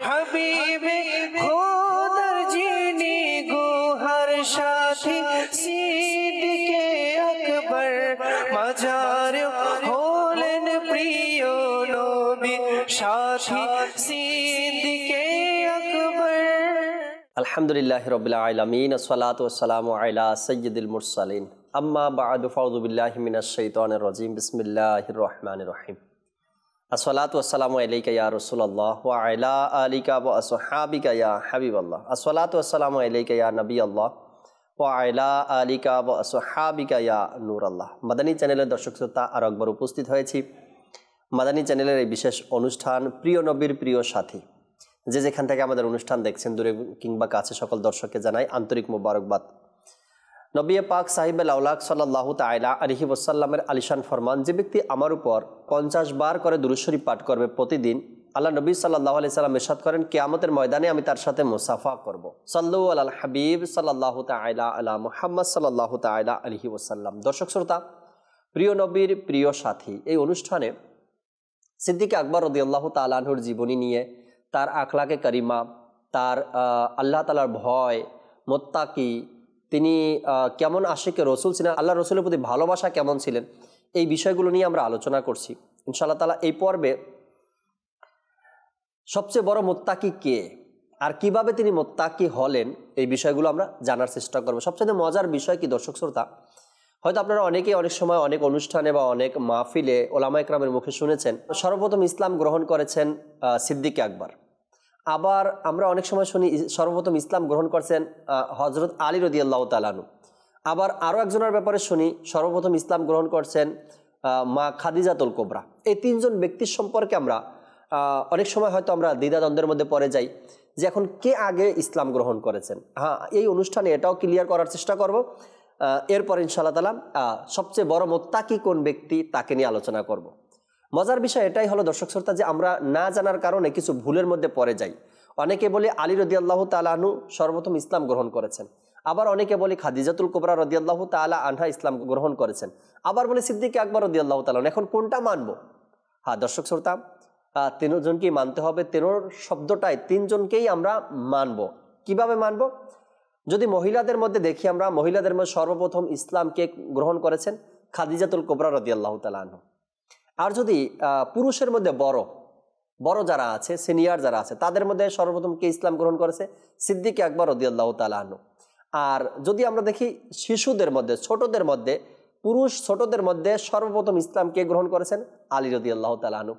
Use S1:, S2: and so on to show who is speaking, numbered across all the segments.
S1: হাবিবে খোদার যিনি গুহার সাথী সিদ্দিকে আকবর মাজার হলেন প্রিয় নবী সাথী সিদ্দিকে আকবর
S2: আলহামদুলিল্লাহ রবিল্লা আলমিন আসসালাত ওসালাম আলা সৈয়দুল মুরসালিন আম্মা বাদ ফাউদুবিল্লাহ মিনাশাইতানির রাজিম বিসমিল্লাহির রহমানির রহিম আসসালাতু ওয়াসসালামু আলাইকা ইয়া রাসূলুল্লাহ ওয়া আলা আলিকা ওয়া আসহাবিকা ইয়া হাবিবাল্লাহ। আসসালাতু ওয়াসসালামু আলাইকা ইয়া নবিয়াল্লাহ ওয়া আলা আলিকা ওয়া আসহাবিকা ইয়া নূরাল্লাহ। মাদানী চ্যানেলের দর্শক শ্রোতা আর একবার উপস্থিত হয়েছি। মাদানী চ্যানেলের এই বিশেষ অনুষ্ঠান প্রিয় নবীর প্রিয় সাথী। যে যেখান থেকে আমাদের অনুষ্ঠান দেখছেন, দূরে কিংবা কাছে সকল দর্শককে জানাই আন্তরিক মোবারকবাদ। নবী পাক সাহিব আউলাক সাল্লাহ তাইলা আলহি ওসাল্লামের আলিশান ফরমান, যে ব্যক্তি আমার উপর পঞ্চাশ বার করে দুরুশ্বরী পাঠ করবে প্রতিদিন, আল্লাহ নবী সাল্লাহ আলি সাল্লাম এরশাদ করেন, কেয়ামতের ময়দানে আমি তার সাথে মুসাফা করব। সাল্লু আল হাবিব সাল্লাহ তাইলা আলা মুহাম্মদ সাল্লাহ তাইলা আলহি ওসাল্লাম দর্শক শ্রোতা, প্রিয় নবীর প্রিয় সাথী, এই অনুষ্ঠানে সিদ্দিক আকবর রদিয়াল্লাহ তালাহুর জীবনী নিয়ে তার আখলাকে করিমা, তার আল্লাহ তালার ভয়, মোত্তাকি তিনি কেমন আশেকে রসুল ছিলেন, আল্লাহ রসুলের প্রতি ভালোবাসা কেমন ছিলেন, এই বিষয়গুলো নিয়ে আমরা আলোচনা করছি। ইনশাআল্লাহ তালা এই পর্বে সবচেয়ে বড় মোত্তাকি কে আর কীভাবে তিনি মোত্তাকি হলেন, এই বিষয়গুলো আমরা জানার চেষ্টা করব। সবচেয়ে মজার বিষয় কি, দর্শক শ্রোতা? হয়তো আপনারা অনেকেই অনেক সময় অনেক অনুষ্ঠানে বা অনেক মাহফিলে ওলামা একরামের মুখে শুনেছেন, সর্বপ্রথম ইসলাম গ্রহণ করেছেন সিদ্দিক আকবর। আবার আমরা অনেক সময় শুনি সর্বপ্রথম ইসলাম গ্রহণ করছেন হজরত আলী রদি আল্লাহ তালানু আবার আরও একজনের ব্যাপারে শুনি, সর্বপ্রথম ইসলাম গ্রহণ করছেন মা খাদিজাতুল কোবরা। এই তিনজন ব্যক্তির সম্পর্কে আমরা অনেক সময় হয়তো আমরা দ্বিধাদ্বন্দ্বের মধ্যে পড়ে যাই যে এখন কে আগে ইসলাম গ্রহণ করেছেন। হ্যাঁ এই অনুষ্ঠানে এটাও ক্লিয়ার করার চেষ্টা করব। এরপর ইনশাআল্লাহ তালা সবচেয়ে বড় মোত্তাকি কোন ব্যক্তি তাকে নিয়ে আলোচনা করব। মজার বিষয় এটাই হলো দর্শক শ্রোতা যে আমরা না জানার কারণে কিছু ভুলের মধ্যে পড়ে যাই। অনেকে বলে আলী রদি আল্লাহ তালাহনু সর্বপ্রথম ইসলাম গ্রহণ করেছেন। আবার অনেকে বলে খাদিজাতুল কোবরা রদি আল্লাহ তালা আনহা ইসলাম গ্রহণ করেছেন। আবার বলে সিদ্দিক আকবর রদি আল্লাহ তালান এখন কোনটা মানবো? হ্যাঁ দর্শক শ্রোতা তিনজনকেই মানতে হবে। তেরোর শব্দটাই তিনজনকেই আমরা মানব। কীভাবে মানব? যদি মহিলাদের মধ্যে দেখি আমরা, মহিলাদের মধ্যে সর্বপ্রথম ইসলামকে গ্রহণ করেছেন খাদিজাতুল কোবরা রদি আল্লাহ আর যদি পুরুষের মধ্যে বড় বড় যারা আছে সিনিয়র যারা আছে, তাদের মধ্যে সর্বপ্রথম কে ইসলাম গ্রহণ করেছে? সিদ্দিক আকবর রদিয়াল্লাহ তালাহনু আর যদি আমরা দেখি শিশুদের মধ্যে, ছোটদের মধ্যে, পুরুষ ছোটদের মধ্যে সর্বপ্রথম ইসলাম কে গ্রহণ করেছেন? আলী রদিয়াল্লাহ তালাহনু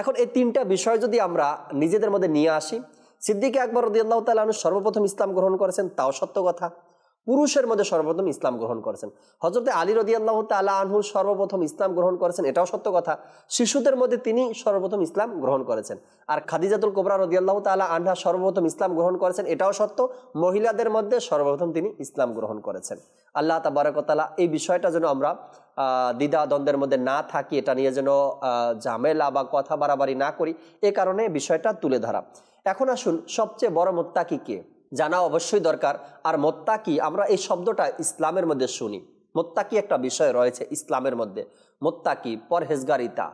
S2: এখন এই তিনটা বিষয় যদি আমরা নিজেদের মধ্যে নিয়ে আসি, সিদ্দিক আকবর রদিয়াল্লাহ তালাহনু সর্বপ্রথম ইসলাম গ্রহণ করেছেন, তাও সত্য কথা। পুরুষের মধ্যে সর্বপ্রথম ইসলাম গ্রহণ করেছেন। হজরত আলী রদি আল্লাহ তালা আনহু সর্বপ্রথম ইসলাম গ্রহণ করেছেন, এটাও সত্য কথা। শিশুদের মধ্যে তিনি সর্বপ্রথম ইসলাম গ্রহণ করেছেন। আর খাদিজাতুল কোবরা রদি আল্লাহ তালা আনহা সর্বপ্রথম ইসলাম গ্রহণ করেছেন, এটাও সত্য। মহিলাদের মধ্যে সর্বপ্রথম তিনি ইসলাম গ্রহণ করেছেন। আল্লাহ তাবারকতালা এই বিষয়টা যেন আমরা দ্বিধা দ্বন্দ্বের মধ্যে না থাকি, এটা নিয়ে যেন ঝামেলা বা কথা বাড়াবাড়ি না করি, এ কারণে বিষয়টা তুলে ধরা। এখন আসুন সবচেয়ে বড় মোত্তাকি কে? জানা অবশ্যই দরকার। আর মোত্তাকি, আমরা এই শব্দটা ইসলামের মধ্যে শুনি। মোত্তাকি একটা বিষয় রয়েছে ইসলামের মধ্যে। মোত্তাকি, পরহেজগারিতা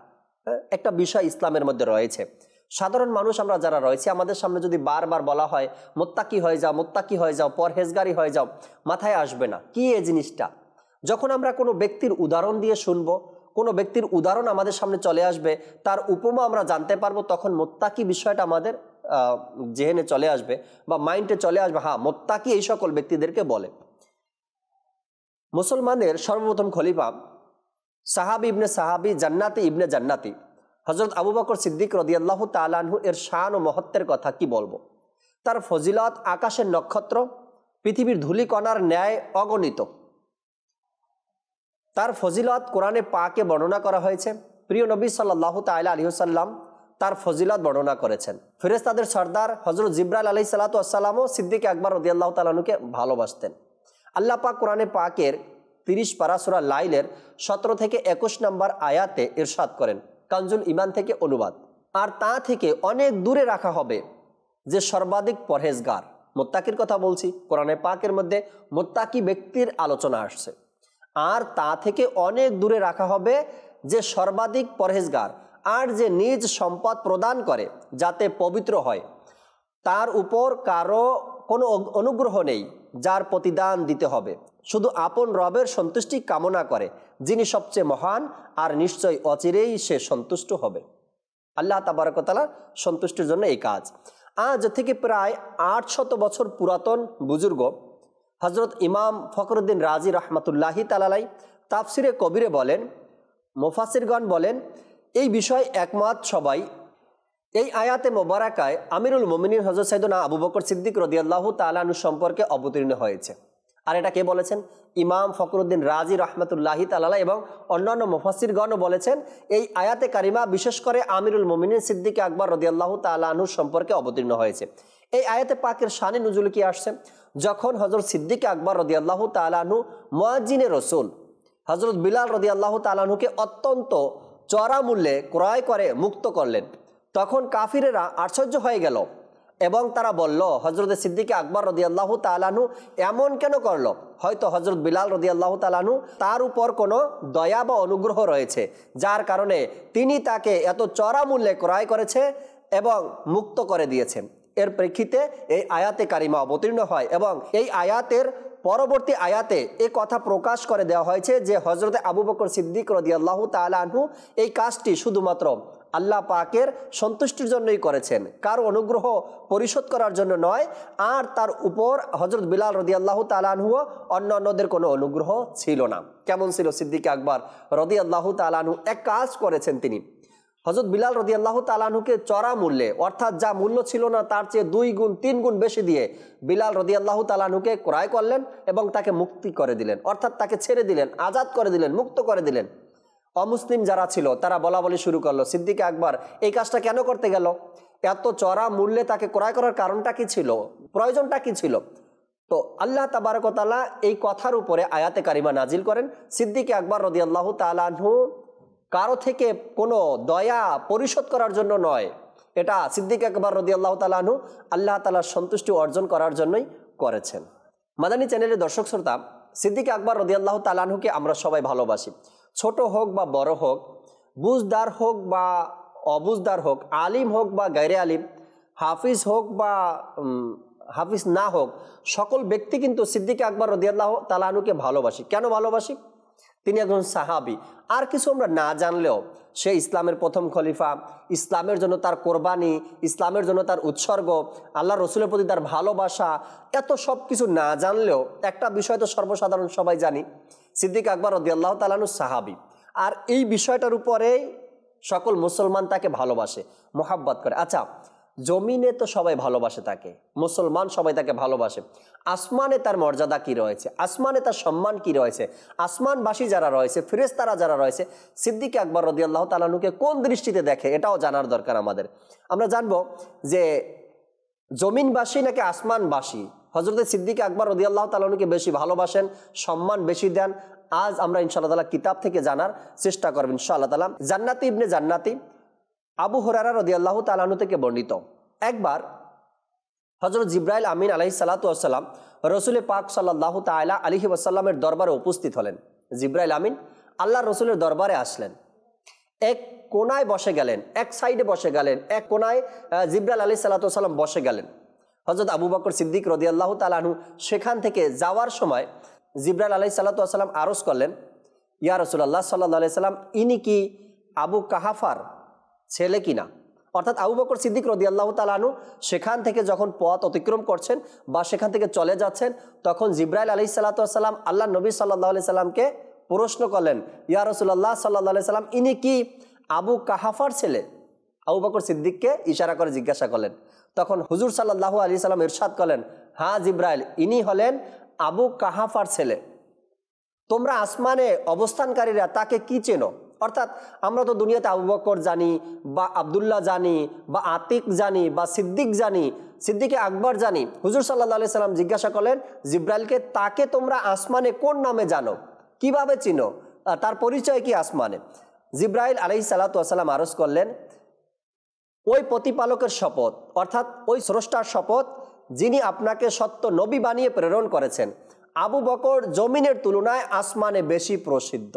S2: একটা বিষয় ইসলামের মধ্যে রয়েছে। সাধারণ মানুষ আমরা যারা রয়েছে, আমাদের সামনে যদি বারবার বলা হয়, মোত্তাকি হয়ে যাও, মোত্তাকি হয়ে যাও, পরহেজগারি হয়ে যাও, মাথায় আসবে না। কি এই জিনিসটা? যখন আমরা কোনো ব্যক্তির উদাহরণ দিয়ে শুনব, কোনো ব্যক্তির উদাহরণ আমাদের সামনে চলে আসবে, তার উপমা আমরা জানতে পারব, তখন মোত্তাকি বিষয়টা আমাদের জেহেনে চলে আসবে বা মাইন্ডে চলে আসবে হ্যাঁ মোত্তাকি এই সকল ব্যক্তিদেরকে বলে। মুসলমানের সর্বপ্রথম খলিফা সাহাবি ইবনে সাহাবি জান্নাতি ইবনে জান্নাতি। হজরত আবু বকর সিদ্দিক রদিয়াল্লাহ তালানহু এর শান ও মহত্বের কথা কি বলব? তার ফজিলত আকাশের নক্ষত্র, পৃথিবীর ধূলিকণার ন্যায় অগণিত। তার ফজিলত কোরআনে পাকে বর্ণনা করা হয়েছে। প্রিয় নবী সাল্লাহ তাইলা আলহিহসাল্লাম তার ফজিলত বর্ণনা করেছেন। ফিরেজ তাদের সর্দার হজরত জিব্রাইল আলি সাল্লাতামও সিদ্দিক আকবর রদিয়াল্লাহ তালানুকে ভালোবাসতেন। আল্লাহ পাক কোরআনে পাকের তিরিশ পারাসুরা লাইলের সতেরো থেকে একুশ নম্বর আয়াতে ইরশাদ করেন, কাঞ্জুল ইমান থেকে অনুবাদ। আর তা থেকে অনেক দূরে রাখা হবে যে সর্বাধিক পরহেজগার। মোত্তাকির কথা বলছি, কোরআনে পাকের মধ্যে মোত্তাকি ব্যক্তির আলোচনা আসছে। আর তা থেকে অনেক দূরে রাখা হবে যে সর্বাধিক পরহেজগার আর যে নিজ সম্পদ প্রদান করে, যাতে পবিত্র হয়, তার উপর কারও কোনো অনুগ্রহ নেই, যার প্রতিদান দিতে হবে। শুধু আপন রবের সন্তুষ্টি কামনা করে, যিনি সবচেয়ে মহান, আর নিশ্চয় অচিরেই সে সন্তুষ্ট হবে। আল্লাহ তাবারকতালা সন্তুষ্টির জন্য এই কাজ। আজ থেকে প্রায় আট শত বছর পুরাতন বুজুর্গ হজরত ইমাম ফখরুদ্দিন রাজি রহমতুল্লাহি তালালাই তাফসিরে কবিরে বলেন মোফাসিরগণ বলেন এই বিষয়ে একমত সবাই। এই আয়াতে মোবারাকায় আমিরুল মোমিনীর হজরত সাইদুনা আবু বকর সিদ্দিক রদিয়াল্লাহ তালানু সম্পর্কে অবতীর্ণ হয়েছে। আর এটা কে বলেছেন? ইমাম ফখরুদ্দিন রাজি রহমতুল্লাহি তালালা এবং অন্যান্য মুফাসিরগণও বলেছেন, এই আয়াতে কারিমা বিশেষ করে আমিরুল মোমিনীর সিদ্দিক আকবর রদিয়াল্লাহ তালানু সম্পর্কে অবতীর্ণ হয়েছে। এই আয়াতে পাকের শানে নজুল কি আসছে? যখন হজরত সিদ্দিক আকবর রদিয়াল্লাহ তালানু মোয়াজিনে রসুল হজরত বিলাল রদি আল্লাহ তালাহুকে অত্যন্ত চড়া মূল্যে ক্রয় করে মুক্ত করলেন। তখন কাফিরেরা আশ্চর্য হয়ে গেল এবং তারা বলল হজরত সিদ্দিকে আকবর রদি আল্লাহ তালাহু এমন কেন করল? হয়তো হজরত বিলাল রদি আল্লাহ তালাহু তার উপর কোনো দয়া বা অনুগ্রহ রয়েছে, যার কারণে তিনি তাকে এত চড়া মূল্যে ক্রয় করেছে এবং মুক্ত করে দিয়েছেন এর প্রেক্ষিতে এই আয়াতে কারিমা অবতীর্ণ হয় এবং এই আয়াতের পরবর্তী আয়াতে এ কথা প্রকাশ করে দেওয়া হয়েছে যে হজরত আবু বকর সিদ্দিক রদিয়াল্লাহ তালাহু এই কাজটি শুধুমাত্র আল্লাহ পাকের সন্তুষ্টির জন্যই করেছেন। কার অনুগ্রহ পরিশোধ করার জন্য নয়, আর তার উপর হজরত বিলাল রদিয়াল্লাহ তালাহুও অন্য অন্যদের কোনো অনুগ্রহ ছিল না। কেমন ছিল সিদ্দিক আকবর রদিয়াল্লাহ তালাহু এক কাজ করেছেন তিনি। হজরত বিলাল রদি আল্লাহ তালাহুকে চড়া মূল্যে, অর্থাৎ যা মূল্য ছিল না, তার চেয়ে দুই গুণ, তিন গুণ বেশি দিয়ে বিলাল রদি আল্লাহ তালাহুকে ক্রয় করলেন এবং তাকে মুক্তি করে দিলেন। অর্থাৎ তাকে ছেড়ে দিলেন, আজাদ করে দিলেন, মুক্ত করে দিলেন। অমুসলিম যারা ছিল, তারা বলা বলি শুরু করল, সিদ্দিকে আকবর, এই কাজটা কেন করতে গেল? এত চড়া মূল্যে তাকে ক্রয় করার কারণটা কি ছিল? প্রয়োজনটা কি ছিল? তো আল্লাহ তাবারকতালা এই কথার উপরে আয়াতে কারিমা নাজিল করেন। সিদ্দিকে আকবর রদি আল্লাহ তালাহু কারও থেকে কোনো দয়া পরিশোধ করার জন্য নয়। এটা সিদ্দিক আকবর রদি আল্লাহ তালাহু আল্লাহ তালার সন্তুষ্টি অর্জন করার জন্যই করেছেন। মাদানী চ্যানেলের দর্শক শ্রোতা, সিদ্দিক আকবর রদি আল্লাহ তালাহুকে আমরা সবাই ভালোবাসি। ছোট হোক বা বড় হোক, বুঝদার হোক বা অবুজদার হোক, আলিম হোক বা গায়রে আলিম, হাফিজ হোক বা হাফিজ না হোক, সকল ব্যক্তি কিন্তু সিদ্দিক আকবর রদিয়াল্লাহ তালানুকে ভালোবাসি। কেন ভালোবাসি? তিনি একজন সাহাবি। আর কিছু আমরা না জানলেও সে ইসলামের প্রথম খলিফা, ইসলামের জন্য তার কোরবানি, ইসলামের জন্য তার উৎসর্গ, আল্লাহ রসুলের প্রতি তার ভালোবাসা, এত সব কিছু না জানলেও একটা বিষয় তো সর্বসাধারণ সবাই জানি, সিদ্দিক আকবর রদিয়াল্লাহ তালানু সাহাবি। আর এই বিষয়টার উপরেই সকল মুসলমান তাকে ভালোবাসে, মোহাব্বত করে। আচ্ছা জমিনে তো সবাই ভালোবাসে তাকে, মুসলমান সবাই তাকে ভালোবাসে। আসমানে তার মর্যাদা কি রয়েছে? আসমানে তার সম্মান কি রয়েছে? আসমানবাসী যারা রয়েছে ফিরেস্তারা যারা রয়েছে, সিদ্দিক আকবর রদি আল্লাহ তালানুকে কোন দৃষ্টিতে দেখে? এটাও জানার দরকার আমাদের। আমরা জানব যে জমিনবাসী নাকি আসমানবাসী? হজরত সিদ্দিক আকবর রদি আল্লাহ তালানুকে বেশি ভালোবাসেন, সম্মান বেশি দেন। আজ আমরা ইনশাআল্লাহ তালা কিতাব থেকে জানার চেষ্টা করবেন ইনশাআল্লাহ তালা জান্নাতি ইবনে জান্নাতি আবু হরারা রদি আল্লাহ তালানু থেকে বর্ণিত। একবার হজরত জিব্রাইল আমিন আলহি সালাতাম রসুল পাক সাল্লাহ তালা আলহি ওয়াসাল্লামের দরবারে উপস্থিত হলেন। জিব্রাইল আমিন আল্লাহ রসুলের দরবারে আসলেন। এক কোনায় বসে গেলেন, এক সাইডে বসে গেলেন, এক কোনায় জিব্রাইল আলি সাল্লাতাম বসে গেলেন। হজরত আবু বকর সিদ্দিক রদি আল্লাহ তালাহু সেখান থেকে যাওয়ার সময় জিব্রাইল আলাই সাল্লাতাম আরজ করলেন, ইয়া রসুল্লাহ সাল্লাহ আলি সাল্লাম ইনি কি আবু কাহাফার ছেলে কিনা? অর্থাৎ আবু বকর সিদ্দিক রদি আল্লাহ তালানু সেখান থেকে যখন পথ অতিক্রম করছেন বা সেখান থেকে চলে যাচ্ছেন, তখন জিব্রাইল আলি সাল্লাতাম আল্লাহ নবী সাল্লাহ আলি সাল্লামকে প্রশ্ন করলেন, ইয়া রসুল্লাহ সাল্লাহ সাল্লাম, ইনি কি আবু কাহাফার ছেলে? আবু বকর সিদ্দিককে ইশারা করে জিজ্ঞাসা করলেন। তখন হুজুর সাল্লাহ আলি সাল্লাম ইরশাদ করলেন হ্যাঁ জিব্রাইল, ইনি হলেন আবু কাহাফার ছেলে। তোমরা আসমানে অবস্থানকারীরা তাকে কি চেনো? অর্থাৎ আমরা তো দুনিয়াতে আবু বকর জানি, বা আবদুল্লাহ জানি, বা আতিক জানি, বা সিদ্দিক জানি, সিদ্দিকে আকবর জানি। হুজুর সাল্লাহ সাল্লাম জিজ্ঞাসা করলেন, জিব্রাইলকে তাকে তোমরা আসমানে কোন নামে জানো? কীভাবে চিনো? তার পরিচয় কি আসমানে? জিব্রাইল আলহি সাল্লাতাম আরজ করলেন, ওই প্রতিপালকের শপথ, অর্থাৎ ওই স্রষ্টার শপথ, যিনি আপনাকে সত্য নবী বানিয়ে প্রেরণ করেছেন, আবু বকর জমিনের তুলনায় আসমানে বেশি প্রসিদ্ধ।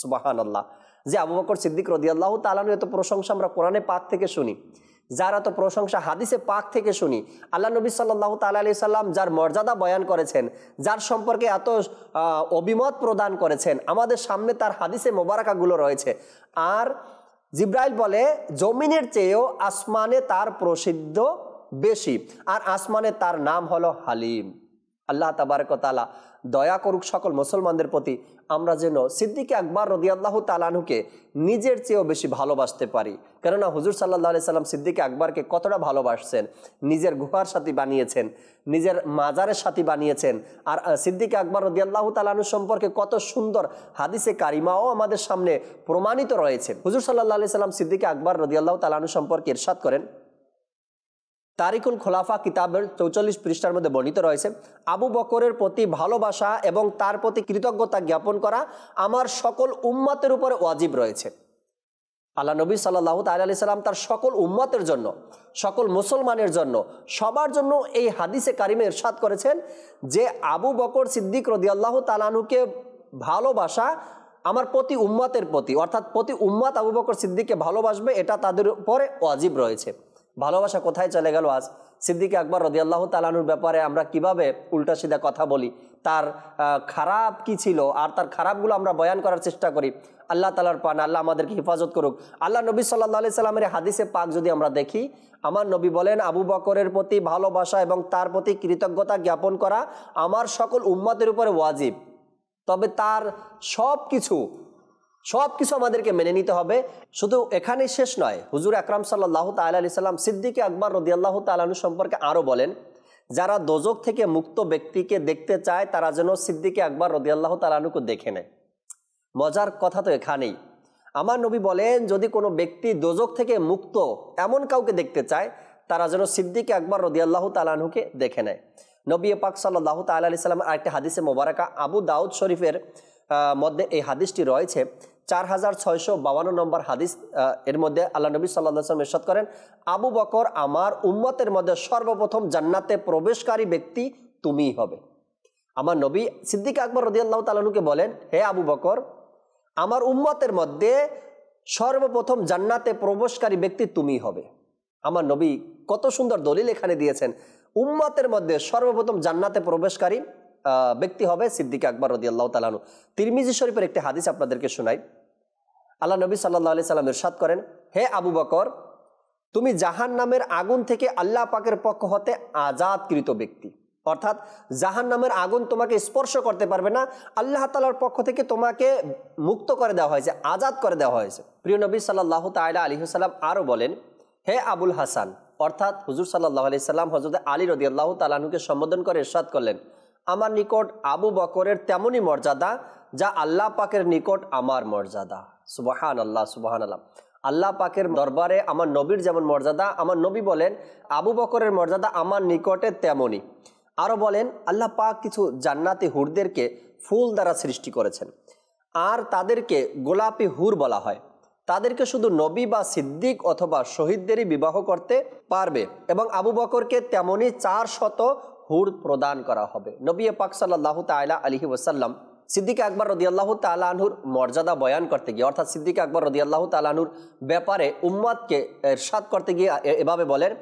S2: সুবাহান আল্লাহ যে আবু বকর সিদ্দিক রদি আল্লাহ তালানু এত প্রশংসা আমরা কোরআনে পাক থেকে শুনি, যার এত প্রশংসা হাদিসে পাক থেকে শুনি, আল্লাহ নবী সাল্লাহ তাল আলি সাল্লাম যার মর্যাদা বয়ান করেছেন, যার সম্পর্কে এত অভিমত প্রদান করেছেন, আমাদের সামনে তার হাদিসে মোবারকাগুলো রয়েছে। আর জিব্রাইল বলে, জমিনের চেয়েও আসমানে তার প্রসিদ্ধ বেশি, আর আসমানে তার নাম হলো হালিম। আল্লাহ তাবারকতালা দয়া করুক সকল মুসলমানদের প্রতি আমরা যেন সিদ্দিকে আকবর রদি আল্লাহ তালানুকে নিজের চেয়েও বেশি ভালোবাসতে পারি। কেননা হুজুর সাল্লাহ আলি সাল্লাম সিদ্দিকে আকবরকে কতটা ভালোবাসছেন, নিজের গুহার সাথী বানিয়েছেন, নিজের মাজারের সাথী বানিয়েছেন, আর সিদ্দিকে আকবর রদি আল্লাহ তালানু সম্পর্কে কত সুন্দর হাদিসে কারিমাও আমাদের সামনে প্রমাণিত রয়েছে। হুজুর সাল্লাহ আলি সাল্লাম সিদ্দিকে আকবর রদি আল্লাহ তালানু সম্পর্কে ইরশাদ করেন। তারিকুল খোলাফা কিতাবের চৌচল্লিশ পৃষ্ঠার মধ্যে বর্ণিত রয়েছে, আবু বকরের প্রতি ভালোবাসা এবং তার প্রতি কৃতজ্ঞতা জ্ঞাপন করা আমার সকল উম্মতের উপরে ওয়াজিব রয়েছে। আল্লাহ নবী সাল্লাহ তালি সাল্লাম তার সকল উম্মতের জন্য, সকল মুসলমানের জন্য, সবার জন্য এই হাদিসে কারিমে ইরশাদ করেছেন যে আবু বকর সিদ্দিক রদি আল্লাহ তালানুকে ভালোবাসা আমার প্রতি উম্মতের প্রতি, অর্থাৎ প্রতি উম্মত আবু বকর সিদ্দিককে ভালোবাসবে, এটা তাদের উপরে ওয়াজিব রয়েছে। ভালোবাসা কোথায় চলে গেল আজ? সিদ্দিক আকবর রদি আল্লাহ তালানুর ব্যাপারে আমরা কীভাবে উল্টা সিধা কথা বলি? তার খারাপ কি ছিল? আর তার খারাপগুলো আমরা বয়ান করার চেষ্টা করি। আল্লাহ তালার পান আল্লাহ আমাদেরকে হেফাজত করুক। আল্লাহ নবী সাল্লাহ সাল্লামের হাদিসে পাক যদি আমরা দেখি, আমার নবী বলেন, আবু বকরের প্রতি ভালোবাসা এবং তার প্রতি কৃতজ্ঞতা জ্ঞাপন করা আমার সকল উম্মতের উপরে ওয়াজিব। তবে তার সব কিছু সব কিছু আমাদেরকে মেনে নিতে হবে। শুধু এখানেই শেষ নয়, হুজুর আকরাম সাল্লাহ তাল আলি সাল্লাম, সিদ্দিকে আকবর রদিয়াল্লাহ তালানু সম্পর্কে আরও বলেন, যারা দোজক থেকে মুক্ত ব্যক্তিকে দেখতে চায়, তারা যেন সিদ্দিকে আকবর রদিয়াল্লাহ তালানুকে দেখে নেয়। মজার কথা তো এখানেই। আমার নবী বলেন, যদি কোনো ব্যক্তি দোজক থেকে মুক্ত এমন কাউকে দেখতে চায়, তারা যেন সিদ্দিকে আকবর রদিয়াল্লাহ তালানুকে দেখে নেয়। নবী পাক সাল্লাহ তাল আলি সাল্লাম আরেকটি হাদিসে মোবারকা আবু দাউদ শরীফের মধ্যে এই হাদিসটি রয়েছে চার হাজার ছয়শো বাউান্ন নম্বর হাদিস এর মধ্যে আল্লাহ নবী সাল্লাম ইরশাদ করেন, আবু বকর আমার উম্মতের মধ্যে সর্বপ্রথম জান্নাতে প্রবেশকারী ব্যক্তি তুমিই হবে। আমার নবী সিদ্দিক আকবর রদিয়াল্লাহ তালানুকে বলেন, হে আবু বকর, আমার উম্মতের মধ্যে সর্বপ্রথম জান্নাতে প্রবেশকারী ব্যক্তি তুমি হবে। আমার নবী কত সুন্দর দলিল এখানে দিয়েছেন, উম্মতের মধ্যে সর্বপ্রথম জান্নাতে প্রবেশকারী ব্যক্তি হবে সিদ্দিক আকবর রদি আল্লাহ তালানু তিরমিজি শরীফের একটি হাদিস আপনাদেরকে শোনাই। আল্লাহ নবী সাল্লাহ আলি সাল্লাম ইরশাদ করেন, হে আবু বকর, তুমি জাহান নামের আগুন থেকে আল্লাহ পাকের পক্ষ হতে আজাদকৃত ব্যক্তি। অর্থাৎ জাহান নামের আগুন তোমাকে স্পর্শ করতে পারবে না, আল্লাহ তালার পক্ষ থেকে তোমাকে মুক্ত করে দেওয়া হয়েছে, আজাদ করে দেওয়া হয়েছে। প্রিয় নবী সাল্লাহ তাইলা আলী সাল্লাম আরও বলেন, হে আবুল হাসান, অর্থাৎ হুজুর সাল্লাহ আলি সাল্লাম হজরত আলী রদি আল্লাহ তালানুকে সম্বোধন করে ইরশাদ করলেন আমার নিকট আবু বকরের তেমনই মর্যাদা, যা আল্লাহ পাকের নিকট আমার মর্যাদা। সুবাহান আল্লাহ সুবাহান আল্লাহ আল্লাহ পাকের দরবারে আমার নবীর যেমন মর্যাদা, আমার নবী বলেন, আবু বকরের মর্যাদা আমার নিকটে তেমনই। আরও বলেন, আল্লাহ পাক কিছু জান্নাতি হুরদেরকে ফুল দ্বারা সৃষ্টি করেছেন। আর তাদেরকে গোলাপি হুর বলা হয়। তাদেরকে শুধু নবী বা সিদ্দিক অথবা শহীদদেরই বিবাহ করতে পারবে এবং আবু বকরকে তেমনই চার শত হুর প্রদান করা হবে। নবী পাক সাল্লাহ তাইলা আলহি ওসাল্লাম সিদ্দিক আকবর রদিয়াল্লাহ তালাহুর মর্যাদা বয়ান করতে গিয়ে, অর্থাৎ সিদ্দিক আকবর রদিয়াল্লাহ তালাহুর ব্যাপারে উম্মাদকে এরশাদ করতে গিয়ে এভাবে বলেন,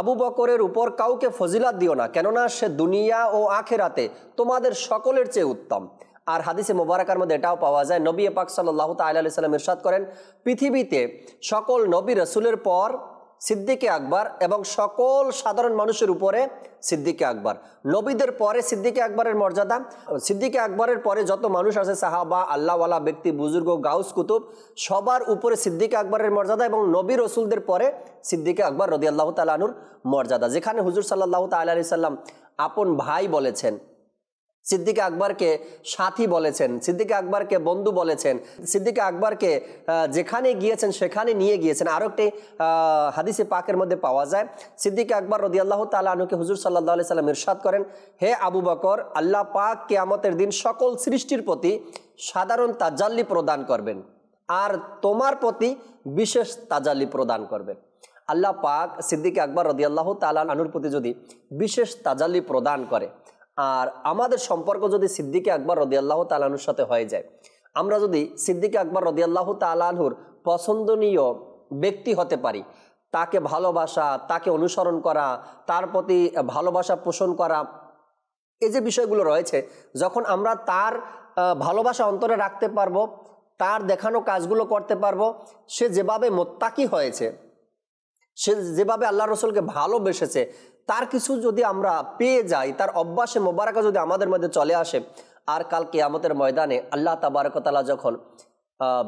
S2: আবু বকরের উপর কাউকে ফজিলাত দিও না, কেননা সে দুনিয়া ও আখেরাতে তোমাদের সকলের চেয়ে উত্তম। আর হাদিসে মোবারকার মধ্যে এটাও পাওয়া যায়, নবী পাক সাল্লাহ তাল্লাহ সাল্লাম ইরশাদ করেন, পৃথিবীতে সকল নবী রসুলের পর সিদ্দিকে আকবর এবং সকল সাধারণ মানুষের উপরে সিদ্দিকে আকবর। নবীদের পরে সিদ্দিকে আকবরের মর্যাদা। সিদ্দিকে আকবরের পরে যত মানুষ আছে, সাহাবা, আল্লাহওয়ালা ব্যক্তি, বুজুর্গ, গাউস কুতুব, সবার উপরে সিদ্দিকে আকবরের মর্যাদা এবং নবী রসুলদের পরে সিদ্দিকে আকবর রদি আল্লাহ তালানুর মর্যাদা। যেখানে হুজুর সাল্লাহ তাল্লাহ সাল্লাম আপন ভাই বলেছেন সিদ্দিক আকবরকে সাথী বলেছেন, সিদ্দিক আকবরকে বন্ধু বলেছেন, সিদ্দিক আকবরকে যেখানে গিয়েছেন সেখানে নিয়ে গিয়েছেন। আরও একটি হাদিসে পাকের মধ্যে পাওয়া যায়, সিদ্দিক আকবর রদি আল্লাহ তালুকে হুজুর সাল্লাহ সাল্লাম ইরশাদ করেন, হে আবু বকর, আল্লাহ পাক কেয়ামতের দিন সকল সৃষ্টির প্রতি সাধারণ তাজাল্লি প্রদান করবেন আর তোমার প্রতি বিশেষ তাজাল্লি প্রদান করবেন। আল্লাহ পাক সিদ্দিক আকবর রদি আল্লাহ তালানুর প্রতি যদি বিশেষ তাজাল্লি প্রদান করে আর আমাদের সম্পর্ক যদি সিদ্দিকে আকবর রদিয়াল্লাহ তালানুর সাথে হয়ে যায়, আমরা যদি সিদ্দিকে আকবর রদিয়াল্লাহ তালানহুর পছন্দনীয় ব্যক্তি হতে পারি, তাকে ভালোবাসা, তাকে অনুসরণ করা, তার প্রতি ভালোবাসা পোষণ করা, এই যে বিষয়গুলো রয়েছে, যখন আমরা তার ভালোবাসা অন্তরে রাখতে পারব, তার দেখানো কাজগুলো করতে পারব, সে যেভাবে মোত্তাকি হয়েছে সে যেভাবে আল্লাহ রসুলকে ভালোবেসেছে, তার কিছু যদি আমরা পেয়ে যাই, তার অভ্যাসে মোবারকা যদি আমাদের মধ্যে চলে আসে, আর কাল কেয়ামতের ময়দানে আল্লাহ তাবারকতালা যখন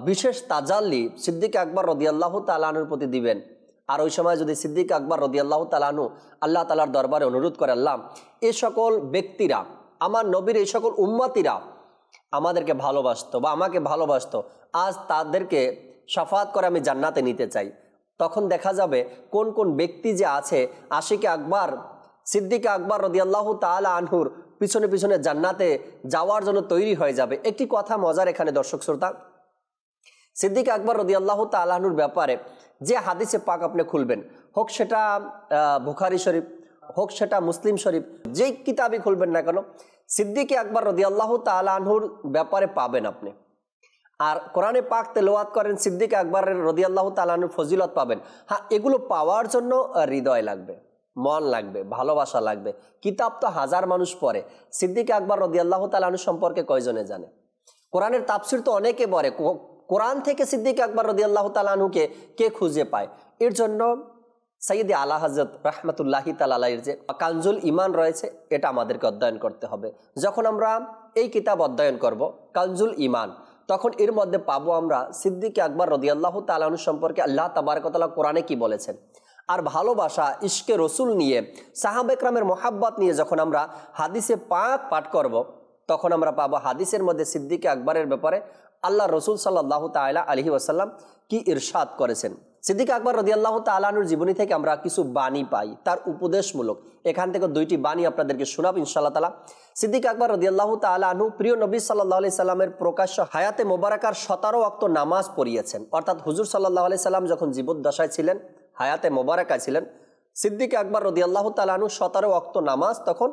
S2: বিশেষ তাজাল্লি সিদ্দিক আকবর রদি রদিয়াল্লাহ তালানুর প্রতি দিবেন, আর ওই সময় যদি সিদ্দিক আকবর রদিয়াল্লাহ তালানু আল্লাহ তালার দরবারে অনুরোধ করে, আল্লাহ, এ সকল ব্যক্তিরা, আমার নবীর এই সকল উম্মাতিরা আমাদেরকে ভালোবাসত বা আমাকে ভালোবাসতো, আজ তাদেরকে সাফাত করে আমি জান্নাতে নিতে চাই। তখন দেখা যাবে কোন কোন ব্যক্তি যে আছে, আশিকে আকবর, সিদ্দিক আকবর রদিয়াল্লাহ তাল আনহুর পিছনে পিছনে জান্নাতে যাওয়ার জন্য তৈরি হয়ে যাবে। একটি কথা মজার এখানে দর্শক শ্রোতা। সিদ্দিক আকবর রদিয়াল্লাহ তালাহুর ব্যাপারে যে হাদিসে পাক আপনি খুলবেন, হোক সেটা বুখারি শরীফ, হোক সেটা মুসলিম শরীফ, যেই কিতাবই খুলবেন না কেন, সিদ্দিকে আকবর রদিয়াল্লাহ তালাহুর ব্যাপারে পাবেন আপনি। আর কোরআনে পাক তেলোয়াত করেন সিদ্দিক আকবরের রদিয়াল্লাহ তালানুর ফজিলত পাবেন। হ্যাঁ এগুলো পাওয়ার জন্য হৃদয় লাগবে, মন লাগবে, ভালোবাসা লাগবে। কিতাব তো হাজার মানুষ পড়ে। সিদ্দিক আকবর রদিয়াল্লাহ তালানু সম্পর্কে কয়জনে জানে? কোরআনের তাপসির তো অনেকে কো- কোরআন থেকে সিদ্দিক আকবর রদিয়াল্লাহ তালানুকে কে খুঁজে পায়? এর জন্য সৈয়দ আলা হজরত রহমতুল্লাহি তালাইয়ের যে কানজুল ইমান রয়েছে, এটা আমাদেরকে অধ্যয়ন করতে হবে। যখন আমরা এই কিতাব অধ্যয়ন করব কানজুল ইমান তখন এর মধ্যে পাবো আমরা সিদ্দিক আকবর রদিয়াল্লাহ তালানু সম্পর্কে আল্লাহ তাবারকতলা কোরআনে কি বলেছেন। আর ভালোবাসা, ইশকে রসুল নিয়ে সাহাবেকরামের মোহাব্বত নিয়ে যখন আমরা হাদিসে পাক পাঠ করব, তখন আমরা পাবো হাদিসের মধ্যে সিদ্দিকে আকবরের ব্যাপারে আল্লাহ রসুল সাল্লাহ তালা আলহি ওয়াসাল্লাম কি ইরশাদ করেছেন। সিদ্দিক আকবর রদিয়াল্লাহ তালানুর জীবনী থেকে আমরা কিছু বাণী পাই, তার উপদেশমূলক। এখান থেকে দুইটি বাণী আপনাদেরকে শোনাব ইনশাল্লাহ তালা সিদ্দিক আকবর রদিয়াল্লাহ তালাহু প্রিয় নবী সাল্লাহ আলি সাল্লামের প্রকাশ্য হায়াতে মোবারকার সতেরো অক্ত নামাজ পড়িয়েছেন। অর্থাৎ হুজুর সাল্লাহ আলি সাল্লাম যখন জীবদ্দশায় ছিলেন, হায়াতে মোবারকা ছিলেন, সিদ্দিক আকবর রদিয়াল্লাহ তালাহু সতেরো অক্ত নামাজ তখন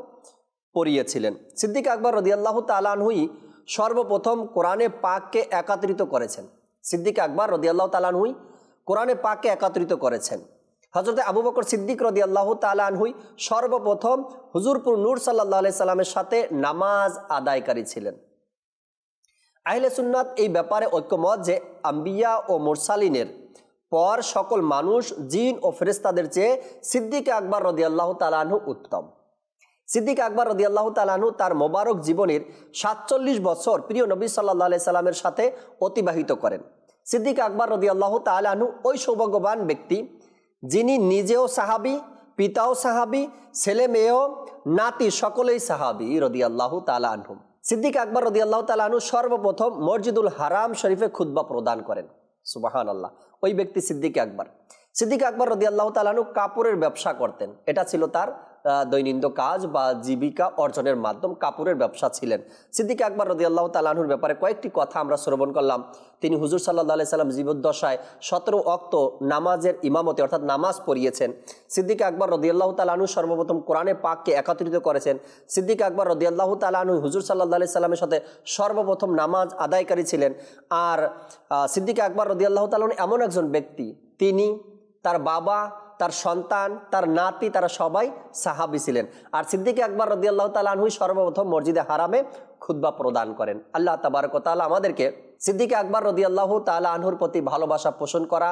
S2: পড়িয়েছিলেন। সিদ্দিক আকবর রদিয়াল্লাহ তালানহুই সর্বপ্রথম কোরআনে পাককে একাত্রিত করেছেন। সিদ্দিক আকবর রদিয়াল্লাহ তালানহুই কোরআনে পাককে একাত্রিত করেছেন। হজরতে আবু বকর সিদ্দিক রদিয়াল্লাহ তালানহুই সর্বপ্রথম হুজুরপুর নূর সাল্লাহ সাল্লামের সাথে নামাজ আদায়কারী ছিলেন। আহলে সুন্নাত এই ব্যাপারে ঐক্যমত যে আম্বিয়া ও মোরসালিনের পর সকল মানুষ, জিন ও ফেরেস্তাদের চেয়ে সিদ্দিক আকবর রদি রদিয়াল্লাহ তালানহু উত্তম। সিদ্দিক আকবর রদি রদিয়াল্লাহ তালানহু তার মোবারক জীবনের সাতচল্লিশ বছর প্রিয় নবী সাল্লাহ সাল্লামের সাথে অতিবাহিত করেন। সিদ্দিক আকবর রদি রদিয়াল্লাহ তালানহু ওই সৌভাগ্যবান ব্যক্তি যিনি নিজেও সাহাবি, পিতাও সাহাবি, ছেলে মেয়েও, নাতি সকলেই সাহাবি রদি আল্লাহ তালা আনহুম। সিদ্দিক আকবর রদি রদিয়াল্লাহ তালাহু সর্বপ্রথম মসজিদুল হারাম শরীফে খুদ্া প্রদান করেন। সুবাহান আল্লাহ ওই ব্যক্তি সিদ্দিক আকবর। সিদ্দিক আকবর রদি আল্লাহ তালানু কাপড়ের ব্যবসা করতেন। এটা ছিল তার দৈনন্দিন কাজ বা জীবিকা অর্জনের মাধ্যম কাপড়ের ব্যবসা ছিলেন। সিদ্দিক আকবর রদিয়াল্লাহ তালাহুর ব্যাপারে কয়েকটি কথা আমরা শ্রবণ করলাম। তিনি হুজুর সাল্লাহ সাল্লাম জীবদ্দশায় সতেরো অক্ত নামাজের ইমামতি, অর্থাৎ নামাজ পড়িয়েছেন। সিদ্দিক আকবর রদিয়াল্লাহ তালাহু সর্বপ্রথম কোরআনে পাককে একত্রিত করেছেন। সিদ্দিক আকবর রদিয়াল্লাহ তালাহু হুজুর সাল্লাহ সাল্লামের সাথে সর্বপ্রথম নামাজ আদায়কারী ছিলেন। আর সিদ্দিক আকবর রদিয়াল্লাহ তালাহু এমন একজন ব্যক্তি, তিনি তার বাবা তার সন্তান, তার নাতি, তারা সবাই সাহাবি ছিলেন। আর সিদ্দিক আকবর রদিয়াল্লাহ তালাহুই সর্বপ্রথম মসজিদে হারামে খুদ্া প্রদান করেন। আল্লাহ তাবারকতাল আমাদেরকে সিদ্দিক আকবর রদিয়াল্লাহ তালা আনহুর প্রতি ভালোবাসা পোষণ করা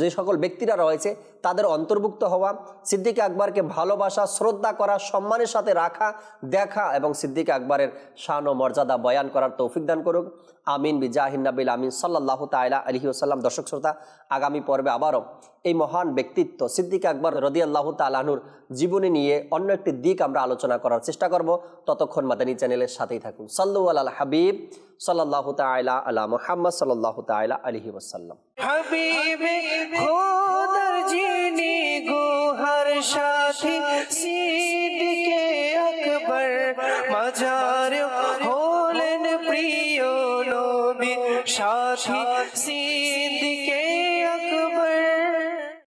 S2: যে সকল ব্যক্তিরা রয়েছে, তাদের অন্তর্ভুক্ত হওয়া, সিদ্দিক আকবরকে ভালোবাসা, শ্রদ্ধা করা, সম্মানের সাথে রাখা, দেখা এবং সিদ্দিক আকবরের শান ও মর্যাদা বয়ান করার তৌফিক দান করুক। আমিন বিজাহিনাবিল আমিন। সাল্লাহ তাইলা আলহি আসাল্লাম দর্শক শ্রোতা, আগামী পর্বে আবারও এই মহান ব্যক্তিত্ব সিদ্দিক আকবর রদি আল্লাহ তালাহুর জীবনী নিয়ে অন্য একটি দিক আমরা আলোচনা করার চেষ্টা করব। ততক্ষণ মাদানী চ্যানেলের সাথেই থাকুন। সাল্লু আল হাবিব সাল্লাহ তাইলা আলা মোহাম্মদ সাল্লাহ তাইলা আলহি ওসাল্লাম
S1: হাবিবে খোদার যিনি গুহার সাথী সিদ্দিকে আকবর মাজার হলেন প্রিয় নবী সাথী